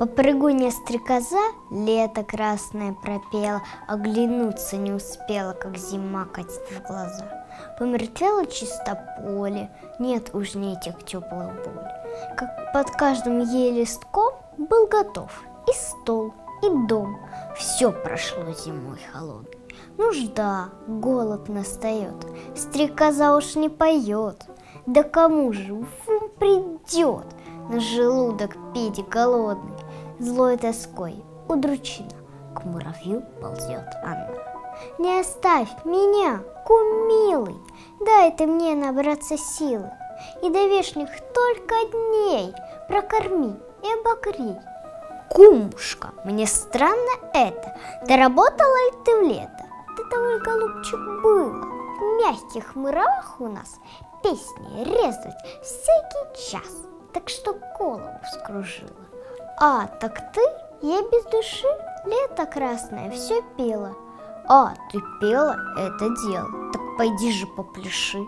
Попрыгунья стрекоза лето красное пропела, Оглянуться не успела, как зима катит в глаза. Помертвело чисто поле, нет уж ни этих теплых боль. Как под каждым ей был готов и стол, и дом. Все прошло зимой холодной. Нужда, голод настает, стрекоза уж не поет. Да кому же в ум придет на желудок пить голодный? Злой тоской удручена, к муравью ползет она. Не оставь меня, кум милый, дай ты мне набраться силы, И до вешних только дней прокорми и обогрей. Кумушка, мне странно это, доработала ли ты в лето? Ты того, голубчик, было. В мягких муравах у нас песни резать всякий час, так что голову скружила. А, так ты? Я без души лето красное все пела. А, ты пела? Это дело. Так пойди же попляши.